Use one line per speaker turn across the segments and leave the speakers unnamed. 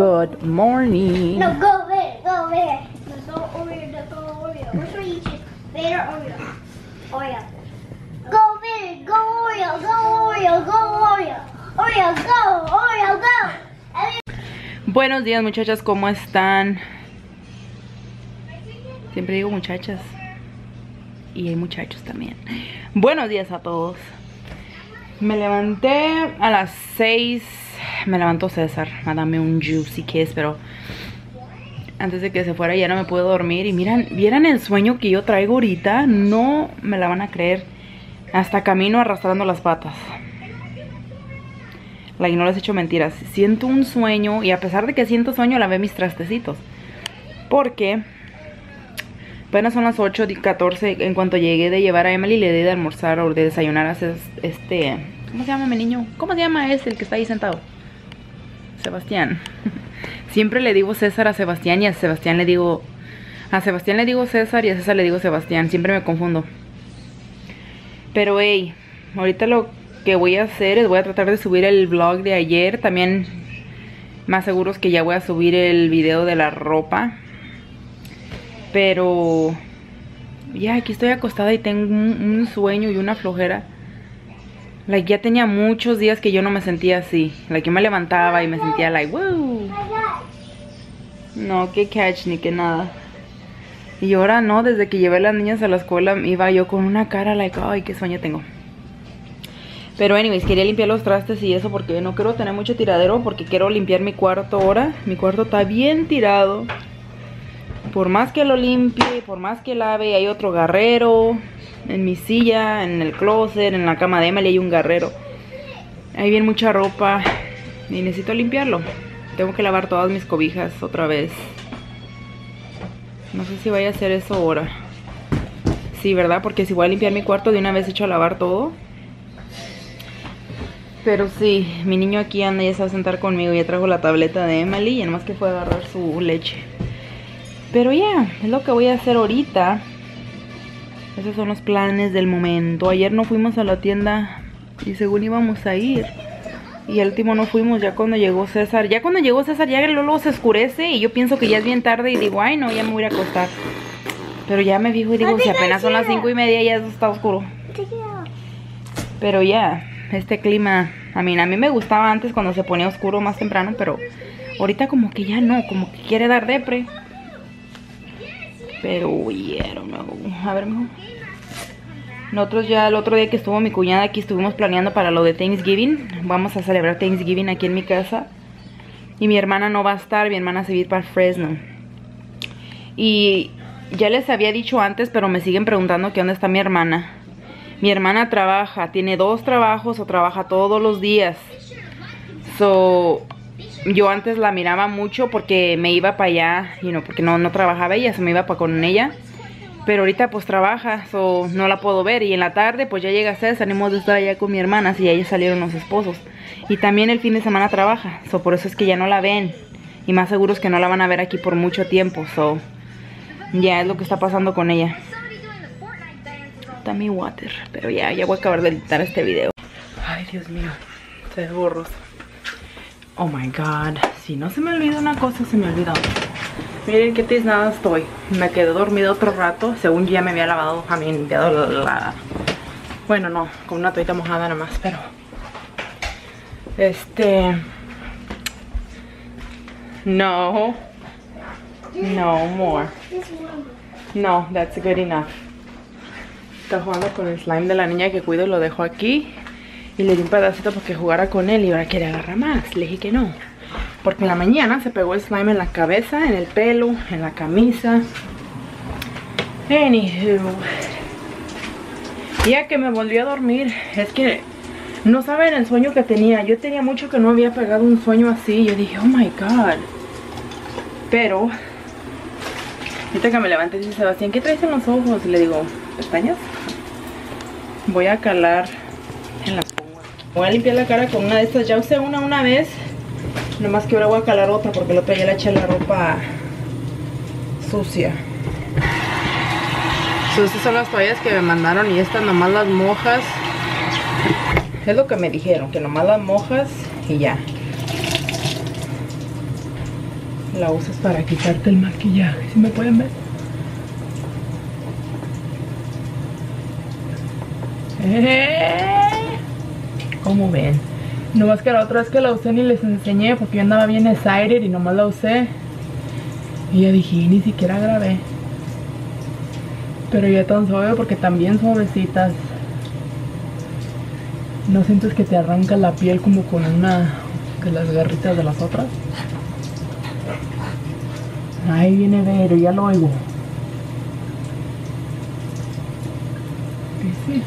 Good morning.
No, go there, go there. No, go Oreo, no, go Oreo. Which one you choose? Vader or Oreo? Oreo. Go Vader, go Oreo, go Oreo, go Oreo. Oreo, go, Oreo, go.
Buenos días muchachas, ¿cómo están? Siempre digo muchachas. Y hay muchachos también. Buenos días a todos. Me levanté a las 6. Me levantó César a darme un juicy kiss, pero antes de que se fuera ya no me puedo dormir. Y miran, vieran el sueño que yo traigo ahorita. No me la van a creer. Hasta camino arrastrando las patas. Like, no les he hecho mentiras. Siento un sueño y a pesar de que siento sueño, la ve mis trastecitos. Porque apenas son las 8 y 14. En cuanto llegué de llevar a Emily, le di de almorzar o de desayunar a este. ¿Cómo se llama mi niño? ¿Cómo se llama ese el que está ahí sentado? Sebastián. Siempre le digo César a Sebastián y a Sebastián le digo. A Sebastián le digo César y a César le digo Sebastián. Siempre me confundo. Pero hey, ahorita lo que voy a hacer es voy a tratar de subir el vlog de ayer. También más seguros que ya voy a subir el video de la ropa. Pero ya aquí estoy acostada y tengo un, un, sueño y una flojera. Like ya tenía muchos días que yo no me sentía así. Like yo me levantaba y me sentía like, wow. No, que catch ni que nada. Y ahora no, desde que llevé a las niñas a la escuela iba yo con una cara like, ay, qué sueño tengo. Pero anyways, quería limpiar los trastes y eso porque no quiero tener mucho tiradero porque quiero limpiar mi cuarto ahora. Mi cuarto está bien tirado. Por más que lo limpie, por más que lave, hay otro garrero. En mi silla, en el closet, en la cama de Emily hay un garrero. Hay bien mucha ropa y necesito limpiarlo. Tengo que lavar todas mis cobijas otra vez. No sé si vaya a hacer eso ahora. Sí, ¿verdad? Porque si voy a limpiar mi cuarto de una vez hecho a lavar todo. Pero sí, mi niño aquí anda, ya se va a sentar conmigo. Ya trajo la tableta de Emily y además que fue a agarrar su leche. Pero ya, es lo que voy a hacer ahorita. Esos son los planes del momento. Ayer no fuimos a la tienda y según íbamos a ir. Y al último no fuimos ya cuando llegó César. Ya cuando llegó César ya luego se oscurece y yo pienso que ya es bien tarde y digo, ay no, ya me voy a acostar. Pero ya me fijo y digo, si apenas son las cinco y media ya está oscuro. Pero ya, este clima, a mí, a mí me gustaba antes cuando se ponía oscuro más temprano, pero ahorita como que ya no, como que quiere dar depre. Pero, yeah, I don't know. A ver, mejor. Nosotros ya el otro día que estuvo mi cuñada aquí estuvimos planeando para lo de Thanksgiving. Vamos a celebrar Thanksgiving aquí en mi casa. Y mi hermana no va a estar, mi hermana se va a ir para Fresno. Y ya les había dicho antes, pero me siguen preguntando que dónde está mi hermana. Mi hermana trabaja, tiene dos trabajos o trabaja todos los días. So, yo antes la miraba mucho porque me iba para allá, you know, porque no, no trabajaba ella, se me iba para con ella. Pero ahorita pues trabaja, so no la puedo ver. Y en la tarde pues ya llega César, salimos de estar allá con mi hermana, y ahí salieron los esposos. Y también el fin de semana trabaja, so por eso es que ya no la ven. Y más seguros que no la van a ver aquí por mucho tiempo, so ya es lo que está pasando con ella. Está mi water, pero ya, ya voy a acabar de editar este video. Ay, Dios mío, se ve borroso. Oh my god, si no se me olvida una cosa, se me olvida. Miren qué tiznada estoy. Me quedé dormida otro rato. Según ya me había lavado, a mí la. Bueno, no, con una toallita mojada nada más, pero... Este... No. No more. No, that's good enough. Está jugando con el slime de la niña que cuido lo dejo aquí. Y le di un pedacito porque jugara con él y ahora quiere agarrar más. Le dije que no. Porque en la mañana se pegó el slime en la cabeza, en el pelo, en la camisa. Anywho. Ya que me volví a dormir, es que no saben el sueño que tenía. Yo tenía mucho que no había pegado un sueño así. Yo dije, oh my god. Pero, ahorita que me levanté, dice Sebastián, ¿qué traes en los ojos? Y le digo, ¿pestañas? Voy a calar en la. Voy a limpiar la cara con una de estas. Ya usé una una vez. Nomás que ahora voy a calar otra porque la otra ya le eché la ropa sucia. Estas son las toallas que me mandaron y estas nomás las mojas. Es lo que me dijeron, que nomás las mojas y ya. la usas para quitarte el maquillaje. Si me pueden ver. Eh, ¿Cómo ven? No más que la otra vez que la usé ni les enseñé porque yo andaba bien excited y nomás la usé. Y ya dije, ni siquiera grabé. Pero ya tan suave porque también suavecitas. ¿No sientes que te arranca la piel como con una de las garritas de las otras? Ahí viene Vero, ya lo oigo. Sí.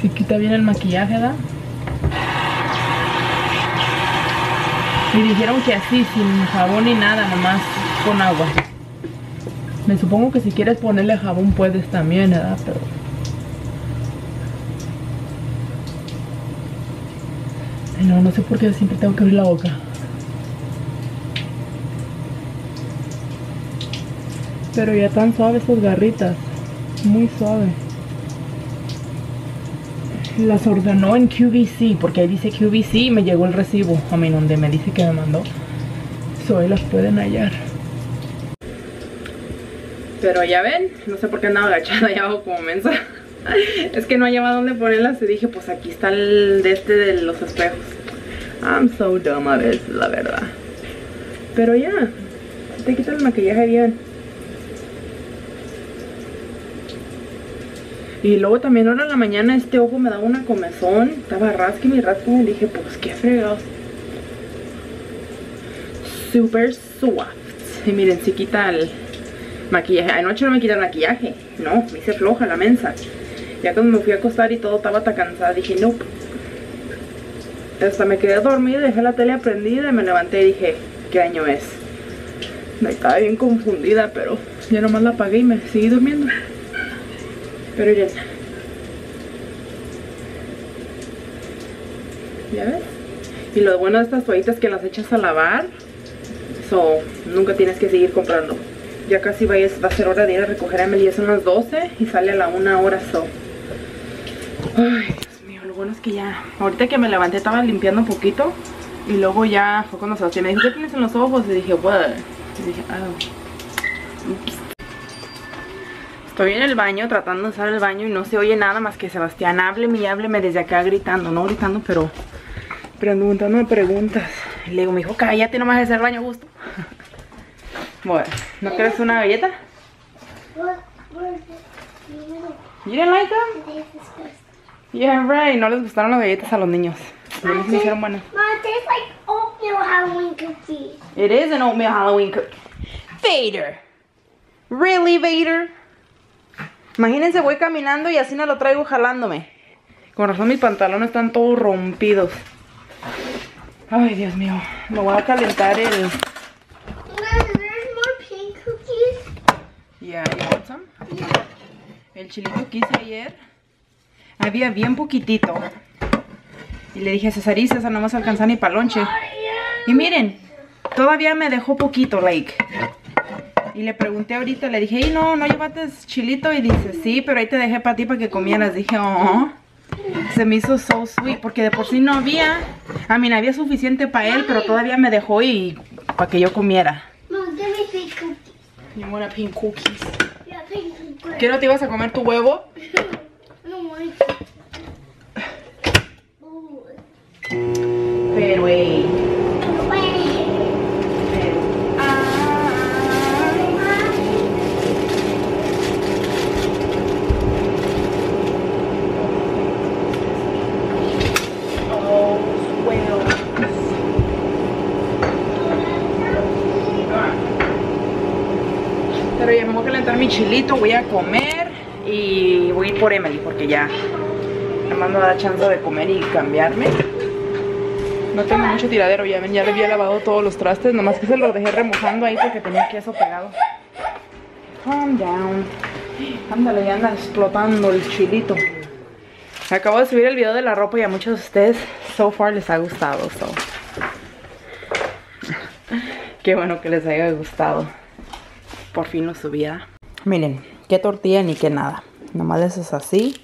Sí quita bien el maquillaje, ¿verdad? Y dijeron que así, sin jabón ni nada, nomás con agua. Me supongo que si quieres ponerle jabón puedes también, ¿verdad? Pero... No, no sé por qué siempre tengo que abrir la boca. Pero ya tan suaves estas garritas. Muy suave. Las ordenó en QVC, porque ahí dice QVC y me llegó el recibo. A mí donde me dice que me mandó. So ahí las pueden hallar. Pero ya ven, no sé por qué andaba agachada allá abajo como mensa. es que no hallaba dónde ponerlas y dije, pues aquí está el de este de los espejos. I'm so dumb a veces, la verdad. Pero ya, te quita el maquillaje bien. Y luego también ahora en la mañana este ojo me daba una comezón. Estaba rasque y rasque y dije, pues qué fregados. Super soft. Y miren, si quita el maquillaje. Anoche no me quita el maquillaje. No, me hice floja la mensa. Ya cuando me fui a acostar y todo estaba tan cansada, dije, no. Hasta me quedé dormida, dejé la tele prendida y me levanté y dije, ¿qué año es? Me estaba bien confundida, pero ya nomás la apagué y me seguí durmiendo. Pero ya ¿Ya ves? Y lo bueno de estas toallitas es que las echas a lavar. So, nunca tienes que seguir comprando. Ya casi va a ser hora de ir a recoger a Emily. Son las 12 y sale a la 1 hora so. Ay, Dios mío, lo bueno es que ya... Ahorita que me levanté estaba limpiando un poquito. Y luego ya fue cuando Sebastián me dijo, ¿qué tienes en los ojos? Y dije, what? Y dije, oh. Ups. Estoy en el baño tratando de usar el baño y no se oye nada más que Sebastián hábleme y hábleme desde acá gritando, no gritando, pero preguntándome preguntas. Y le digo, me dijo, cállate, no me hagas el baño gusto. bueno, ¿no quieres una galleta? You didn't like them? Yeah, right. No les gustaron las galletas a los niños. No les hicieron buenas.
Mom, it tastes like oatmeal Halloween cookies.
It is an oatmeal Halloween cookie. Vader. Really, Vader? Imagínense, voy caminando y así no lo traigo jalándome. Con razón mis pantalones están todos rompidos. Ay, Dios mío. Me voy a calentar el... Yeah, you want some? El chilito que hice ayer había bien poquitito. Y le dije a César y César no vas a alcanzar ni para lonche. Y miren, todavía me dejó poquito, like. Y le pregunté ahorita, le dije, y no, no llevaste chilito. Y dice, sí, pero ahí te dejé para ti para que comieras. Dije, oh. Se me hizo so sweet porque de por sí no había. A mí no había suficiente para él, pero todavía me dejó y para que yo comiera.
Mom, give me pink cookies.
You want pink cookies.
Yeah, pink cookies.
¿Qué no te ibas a comer tu huevo?
I don't want it. Ooh.
Pero, ey. Pero mi chilito, voy a comer y voy a ir por Emily porque ya nada más me da chance de comer y cambiarme. No tengo mucho tiradero, ya ven, ya le había lavado todos los trastes, nomás que se los dejé remojando ahí porque tenía queso pegado. Calm down. Ándale, ya anda explotando el chilito. Acabo de subir el video de la ropa y a muchos de ustedes so far les ha gustado. So. Qué bueno que les haya gustado. Por fin lo subía. Miren, qué tortilla ni qué nada. Nomás les es así.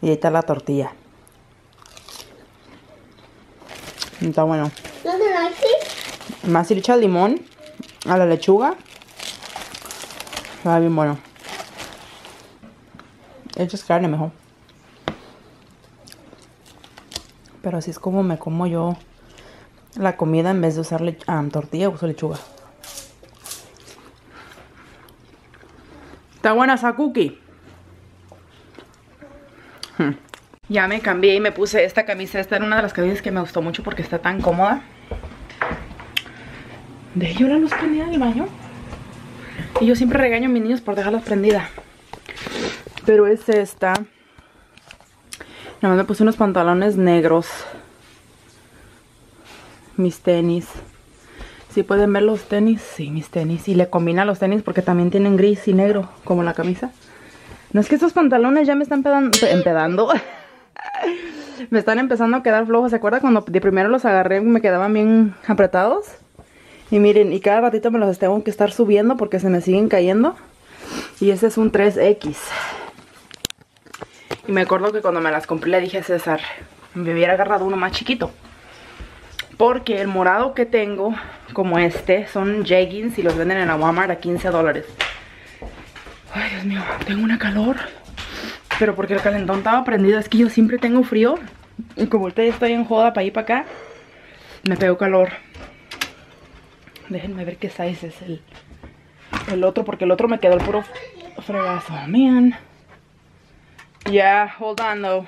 Y ahí está la tortilla. Está bueno. Más si le echas limón a la lechuga. Va bien bueno. Echas carne mejor. Pero así es como me como yo la comida en vez de usar ah, tortilla, uso lechuga. Está buena esa cookie. Hmm. Ya me cambié y me puse esta camisa. Esta era una de las camisas que me gustó mucho porque está tan cómoda. Dejé yo la luz prendida en el baño. Y yo siempre regaño a mis niños por dejarlas prendidas. Pero es esta. Nada más me puse unos pantalones negros. Mis tenis. Si pueden ver los tenis, sí, mis tenis. Y le combina los tenis porque también tienen gris y negro, como la camisa. No es que estos pantalones ya me están pedan- empedando. me están empezando a quedar flojos. ¿Se acuerda cuando de primero los agarré me quedaban bien apretados? Y miren, y cada ratito me los tengo que estar subiendo porque se me siguen cayendo. Y ese es un 3X. Y me acuerdo que cuando me las compré le dije a César, me hubiera agarrado uno más chiquito. Porque el morado que tengo, como este, son jeggings y los venden en la Walmart a 15 dólares. Ay, Dios mío, tengo una calor. Pero porque el calentón estaba prendido, es que yo siempre tengo frío. Y como ahorita estoy en joda para ir para acá, me pegó calor. Déjenme ver qué size es el, el otro, porque el otro me quedó el puro fregazo. Man. Yeah, hold on though.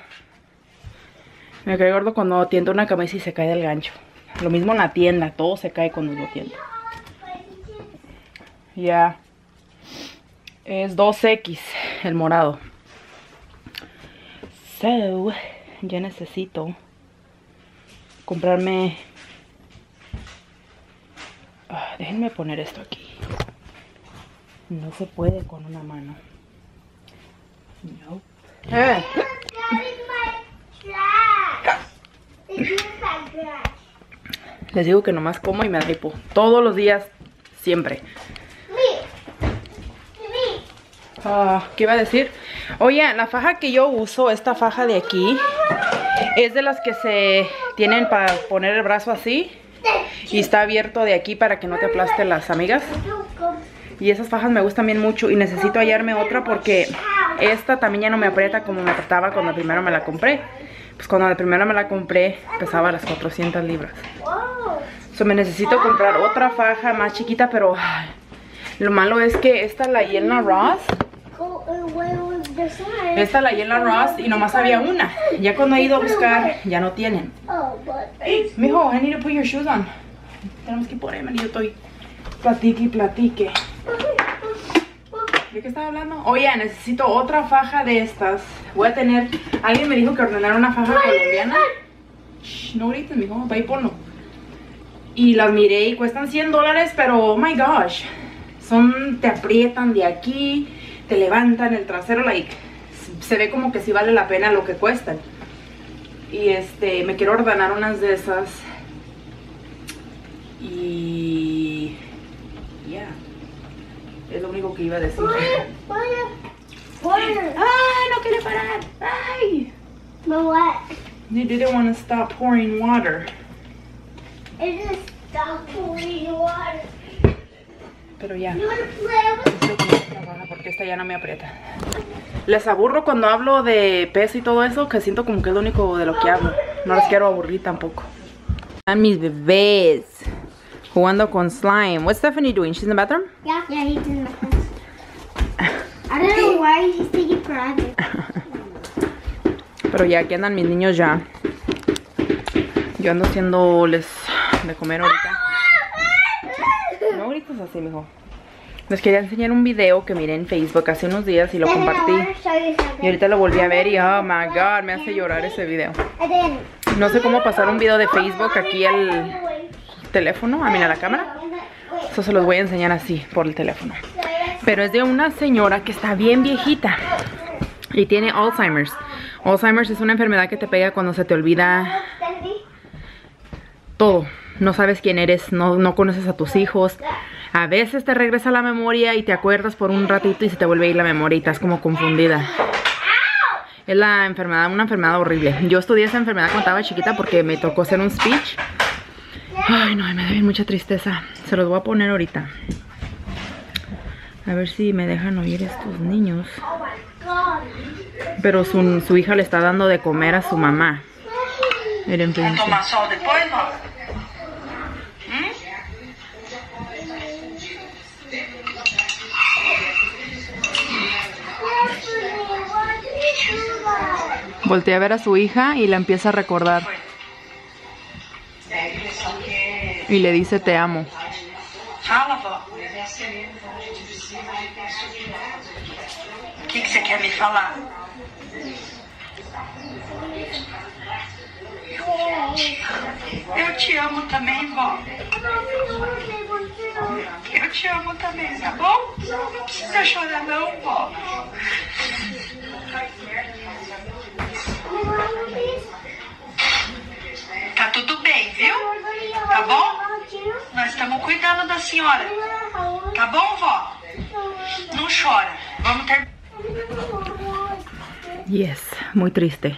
Me cae gordo cuando tiendo una camisa y se cae del gancho. Lo mismo en la tienda, todo se cae cuando lo tiendo. Ya. Es 2X el morado. So, ya necesito comprarme... Ah, déjenme poner esto aquí. No se puede con una mano. No. Eh, les digo que nomás como y me da hipo. Todos los días, siempre. Ah, ¿Qué iba a decir? Oye, la faja que yo uso, esta faja de aquí, es de las que se tienen para poner el brazo así. Y está abierto de aquí para que no te aplaste las amigas. Y esas fajas me gustan bien mucho y necesito hallarme otra porque esta también ya no me aprieta como me apretaba cuando primero me la compré. Pues cuando de primero me la compré pesaba las 400 libras. So, me necesito comprar otra faja más chiquita, pero ay, lo malo es que esta la la Ross. Esta la la Ross y nomás había una. Ya cuando he ido a buscar, ya no tienen. Mijo, I need to put your shoes on. Tenemos que ponerme, yo estoy platique y platique. ¿De qué estaba hablando? Oye, necesito otra faja de estas. Voy a tener... Alguien me dijo que ordenara una faja colombiana. Shh, no grites, mijo, va y ponlo. Y las miré y cuestan 100 dólares, pero oh my gosh. Son, te aprietan de aquí, te levantan el trasero, like, se ve como que sí vale la pena lo que cuestan. Y este, me quiero ordenar unas de esas. Y... Es lo único que iba a decir. ¡Ay, no quiere parar! ¡Ay!
But what?
You didn't want to stop pouring water.
It just stopped pouring water.
Pero ya.
You
faja porque esta ya no me aprieta. Les aburro cuando hablo de peso y todo eso, que siento como que es lo único de lo que hablo. No les quiero aburrir tampoco. Están mis bebés jugando con slime. What's Stephanie doing? She's in the bathroom?
Yeah, yeah, he's in the house. I don't know why he's taking forever.
Pero ya aquí andan mis niños ya. Yo ando haciéndoles de comer ahorita. No grites así, mijo. Les quería enseñar un video que miré en Facebook hace unos días y lo compartí. Y ahorita lo volví a ver y oh my god, me hace llorar ese video. No sé cómo pasar un video de Facebook aquí al teléfono, a mí a la cámara. Eso se los voy a enseñar así, por el teléfono. Pero es de una señora que está bien viejita y tiene Alzheimer's. Alzheimer's es una enfermedad que te pega cuando se te olvida todo. No sabes quién eres, no, no conoces a tus hijos. A veces te regresa la memoria y te acuerdas por un ratito y se te vuelve a ir la memoria y estás como confundida. Es la enfermedad, una enfermedad horrible. Yo estudié esa enfermedad cuando estaba chiquita porque me tocó hacer un speech. Ay, no, me da bien mucha tristeza. Se los voy a poner ahorita. A ver si me dejan oír estos niños.
Oh.
Pero su, su hija le está dando de comer a su mamá. Miren.
Tomar sol
you do?
Voltea a ver a su hija y la empieza a recordar. Y le dice te amo.
O que você quer me falar? Eu te amo também, vó. Eu te amo também, tá bom? Não precisa chorar não, vó. Bom? Nós estamos cuidando da senhora. Tá bom, vó? Não chora. Vamos ter
Yes, muy triste.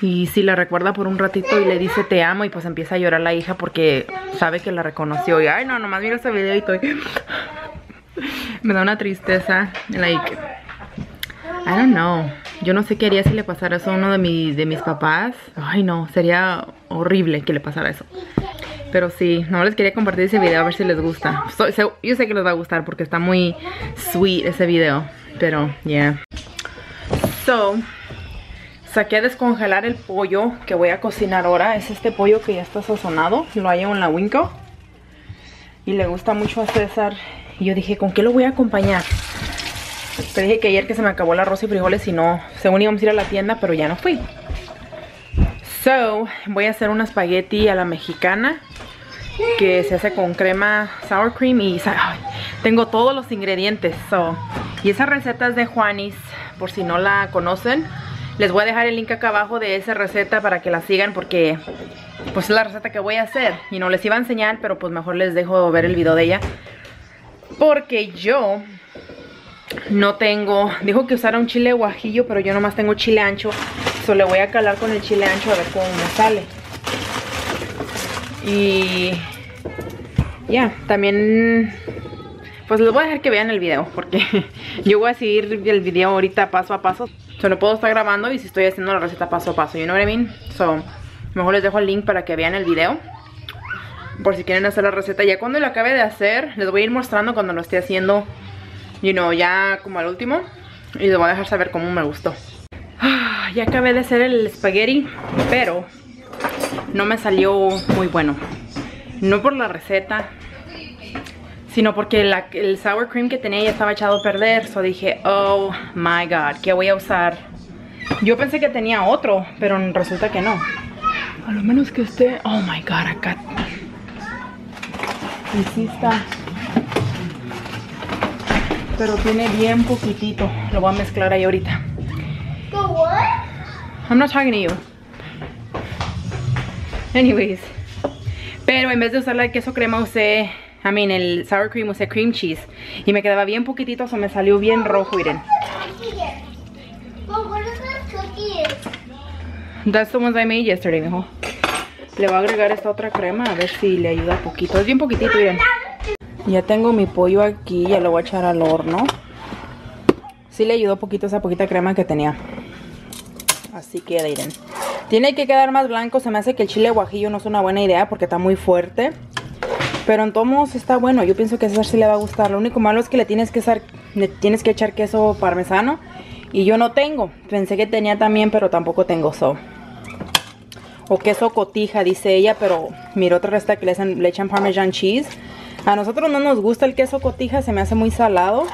Y si la recuerda por un ratito y le dice te amo y pues empieza a llorar la hija porque sabe que la reconoció. Y ay no, nomás mira ese video y estoy... Me da una tristeza. Like, I don't know. Yo no sé qué haría si le pasara eso a uno de, mi- de mis papás. Ay no, sería horrible que le pasara eso. Pero sí, no les quería compartir ese video a ver si les gusta. So- so- yo sé que les va a gustar porque está muy sweet ese video. Pero, yeah. So, saqué a descongelar el pollo que voy a cocinar ahora. Es este pollo que ya está sazonado. Lo hallo en la Winco. Y le gusta mucho a César. Y yo dije, ¿con qué lo voy a acompañar? Pero dije que ayer que se me acabó el arroz y frijoles y no, según íbamos a ir a la tienda, pero ya no fui. So, voy a hacer una espagueti a la mexicana que se hace con crema sour cream y tengo todos los ingredientes. So, y esa receta es de Juanis, por si no la conocen. Les voy a dejar el link acá abajo de esa receta para que la sigan porque pues es la receta que voy a hacer. Y no les iba a enseñar, pero pues mejor les dejo ver el video de ella. Porque yo no tengo, dijo que usara un chile guajillo, pero yo nomás tengo chile ancho. So le voy a calar con el chile ancho a ver cómo me sale. Y ya, también pues les voy a dejar que vean el video porque yo voy a seguir el video ahorita paso a paso. Solo puedo estar grabando y si estoy haciendo la receta paso a paso, you know what I mean? So, mejor les dejo el link para que vean el video. Por si quieren hacer la receta. Ya cuando lo acabe de hacer, les voy a ir mostrando cuando lo esté haciendo, you know, ya como al último. Y les voy a dejar saber cómo me gustó. Ah, Ya acabé de hacer el espagueti, pero no me salió muy bueno. No por la receta, sino porque el sour cream que tenía ya estaba echado a perder. So dije, oh my god, ¿qué voy a usar? Yo pensé que tenía otro, pero resulta que no. A lo menos que esté, oh my god, acá. Y sí está. Pero tiene bien poquitito. Lo voy a mezclar ahí ahorita. I'm not talking to you. Anyways. Pero en vez de usar la queso crema usé, I mean, el sour cream usé cream cheese. Y me quedaba bien poquitito, o me salió bien rojo, miren. That's the ones I made yesterday, mijo. Le voy a agregar esta otra crema a ver si le ayuda poquito. Es bien poquitito, miren. Ya tengo mi pollo aquí, ya lo voy a echar al horno. Sí le ayudó poquito esa poquita crema que tenía. Así queda, miren. Tiene que quedar más blanco. Se me hace que el chile guajillo no es una buena idea porque está muy fuerte. Pero en todos modos está bueno. Yo pienso que a César sí le va a gustar. Lo único malo es que le tienes que, echar- le tienes que echar queso parmesano. Y yo no tengo. Pensé que tenía también, pero tampoco tengo so. O queso cotija, dice ella, pero mira otra receta que le, hacen- le echan parmesan cheese. A nosotros no nos gusta el queso cotija, se me hace muy salado.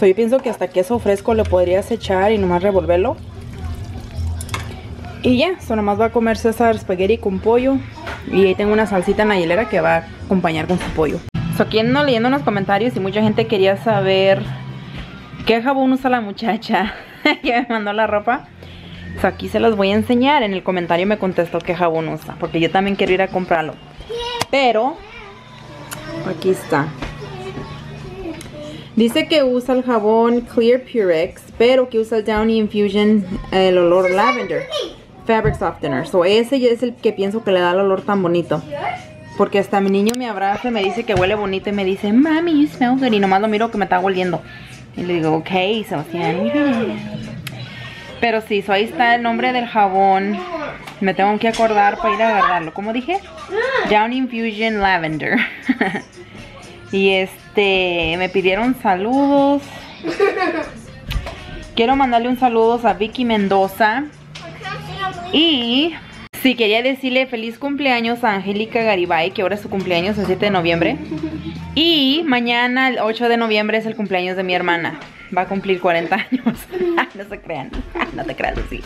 So, yo pienso que hasta queso fresco le podrías echar y nomás revolverlo. Y ya, so nomás va a comer César espagueti con pollo. Y ahí tengo una salsita en la hielera que va a acompañar con su pollo. So, aquí ando leyendo unos comentarios y mucha gente quería saber qué jabón usa la muchacha que me mandó la ropa. So, aquí se los voy a enseñar. En el comentario me contestó qué jabón usa. Porque yo también quiero ir a comprarlo. Pero, aquí está. Dice que usa el jabón Clear Purex, pero que usa el Downy Infusion, el olor lavender. fabric softener. So ese ya es el que pienso que le da el olor tan bonito. Porque hasta mi niño me abraza y me dice que huele bonito y me dice, Mami, you smell good. Y nomás lo miro que me está oliendo. Y le digo, ok, Sebastián. Pero sí, so ahí está el nombre del jabón. Me tengo que acordar para ir a agarrarlo. ¿Cómo dije? Down Infusion Lavender. y este, me pidieron saludos. Quiero mandarle un saludo a Vicky Mendoza. Y sí, quería decirle feliz cumpleaños a Angélica Garibay, que ahora es su cumpleaños, el 7 de noviembre. Y mañana, el 8 de noviembre, es el cumpleaños de mi hermana. Va a cumplir 40 años. no se crean, no te creas así.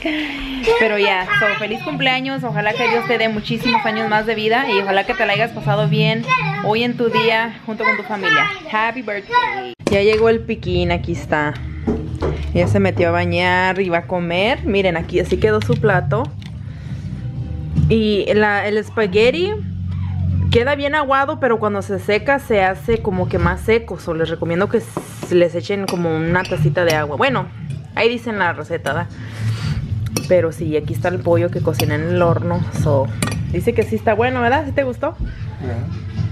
Pero ya, so, feliz cumpleaños. Ojalá que Dios te dé muchísimos años más de vida y ojalá que te la hayas pasado bien hoy en tu día junto con tu familia. Happy birthday. Ya llegó el piquín, aquí está. Ya se metió a bañar y va a comer. Miren, aquí así quedó su plato. Y la, el espagueti queda bien aguado, pero cuando se seca se hace como que más seco. So, les recomiendo que les echen como una tacita de agua. Bueno, ahí dicen la receta, ¿verdad? Pero sí, aquí está el pollo que cociné en el horno. So, dice que sí está bueno, ¿verdad? ¿Sí te gustó?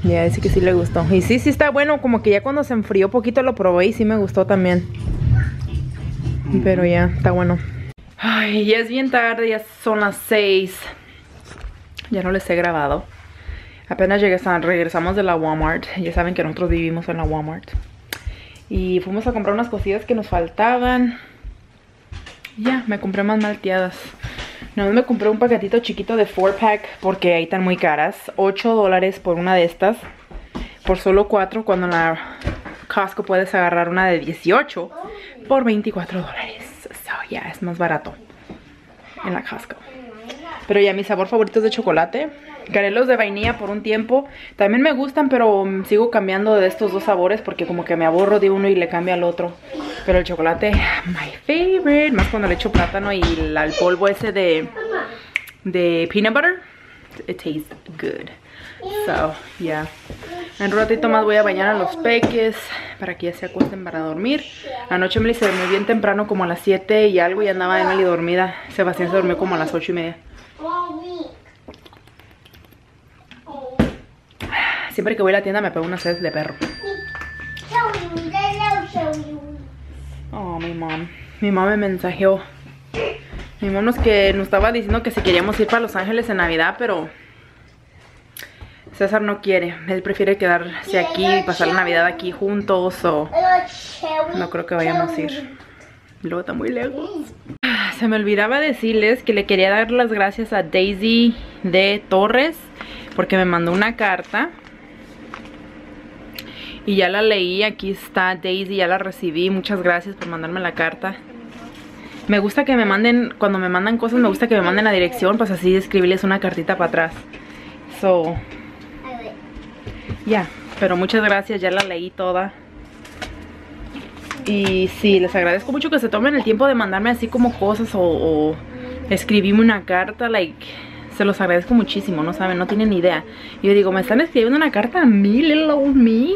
Ya, dice que sí le gustó. Y sí, sí está bueno. Como que ya cuando se enfrió poquito lo probé y sí me gustó también. Pero ya, está bueno. Ay, ya es bien tarde, ya son las 6. Ya no les he grabado. Apenas regresamos de la Walmart. Ya saben que nosotros vivimos en la Walmart. Y fuimos a comprar unas cosillas que nos faltaban. Ya, me compré más malteadas. No, me compré un paquetito chiquito de 4-pack porque ahí están muy caras. 8 dólares por una de estas. Por solo 4 cuando en la Costco puedes agarrar una de 18 por 24 dólares. So, ya, es más barato en la Costco. Pero ya mi sabor favorito es de chocolate. Carelos de vainilla por un tiempo. También me gustan, pero sigo cambiando de estos dos sabores porque como que me aburro de uno y le cambio al otro. Pero el chocolate, my favorite. Más cuando le echo plátano y el polvo ese de, de peanut butter. It tastes good. So, yeah. En un ratito más voy a bañar a los peques para que ya se acuesten para dormir. Anoche me se durmió bien temprano, como a las 7 y algo, y andaba Emily dormida. Sebastián se durmió como a las 8 y media. Siempre que voy a la tienda me pego una sed de perro. Oh, mi mamá. Mi mamá me mensajeó. Mi mamá nos, que, nos estaba diciendo que si queríamos ir para Los Ángeles en Navidad, pero... César no quiere. Él prefiere quedarse aquí y pasar la Navidad aquí juntos o... No creo que vayamos a ir. Luego está muy lejos. Se me olvidaba decirles que le quería dar las gracias a Daisy de Torres porque me mandó una carta y ya la leí, aquí está Daisy, ya la recibí, muchas gracias por mandarme la carta. Me gusta que me manden, cuando me mandan cosas, me gusta que me manden la dirección, pues así escribirles una cartita para atrás. So, ya, pero muchas gracias, ya la leí toda. Y sí, les agradezco mucho que se tomen el tiempo de mandarme así como cosas o, o escribirme una carta, like se los agradezco muchísimo, no saben, no tienen idea. Yo digo, me están escribiendo una carta a mí, little old me.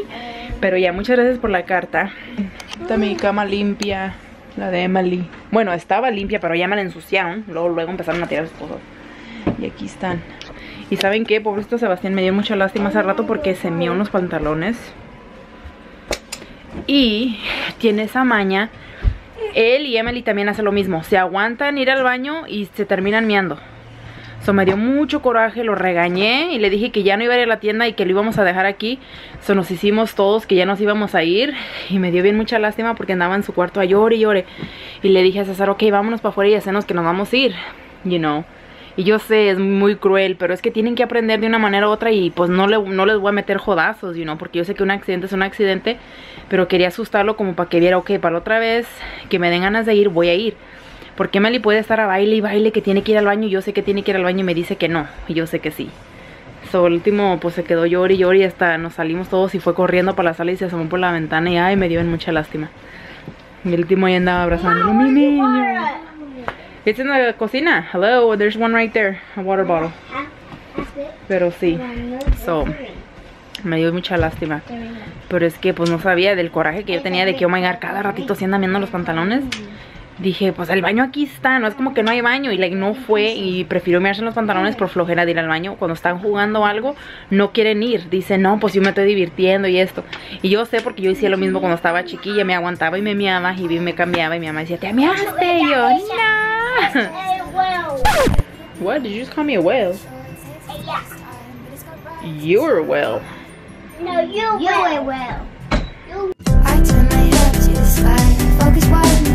Pero ya, muchas gracias por la carta. Está mi cama limpia, la de Emily. Bueno, estaba limpia, pero ya me la ensuciaron. Luego, luego empezaron a tirar sus cosas. Y aquí están. Y ¿saben qué? Pobrecito Sebastián me dio mucha lástima hace rato porque se mió unos pantalones. Y tiene esa maña. Él y Emily también hacen lo mismo. Se aguantan ir al baño y se terminan miando. Me dio mucho coraje, lo regañé y le dije que ya no iba a ir a la tienda y que lo íbamos a dejar aquí. So nos hicimos todos que ya nos íbamos a ir y me dio bien mucha lástima porque andaba en su cuarto a llore y llore. Y le dije a César, ok, vámonos para afuera y hacernos que nos vamos a ir, you know. Y yo sé, es muy cruel, pero es que tienen que aprender de una manera u otra y pues no, le, no les voy a meter jodazos, you know, porque yo sé que un accidente es un accidente, pero quería asustarlo como para que viera, ok, para otra vez que me den ganas de ir, voy a ir. Porque Meli puede estar a baile y baile que tiene que ir al baño y yo sé que tiene que ir al baño y me dice que no. Y yo sé que sí. So, el último pues se quedó llori y hasta nos salimos todos y fue corriendo para la sala y se asomó por la ventana y ay me dio mucha lástima. Y el último ya andaba abrazando mi niño. It's in the cocina. Hello, there's one right there, a water bottle. Pero sí. So, me dio mucha lástima. Pero es que pues no sabía del coraje que yo tenía de que oh my god, cada ratito se anda viendo los pantalones. Dije, pues el baño aquí está, no es como que no hay baño. Y like, no fue y prefirió mirarse en los pantalones por flojera de ir al baño. Cuando están jugando algo, no quieren ir. Dice, no, pues yo me estoy divirtiendo y esto. Y yo sé porque yo hice lo mismo cuando estaba chiquilla, me aguantaba y me miaba y me cambiaba y mi mamá decía, ¿te miaste? Y yo, no.
A.
What? Did you just call me a whale?
Yeah.
You're a whale.
No, you, you a well.
I turn my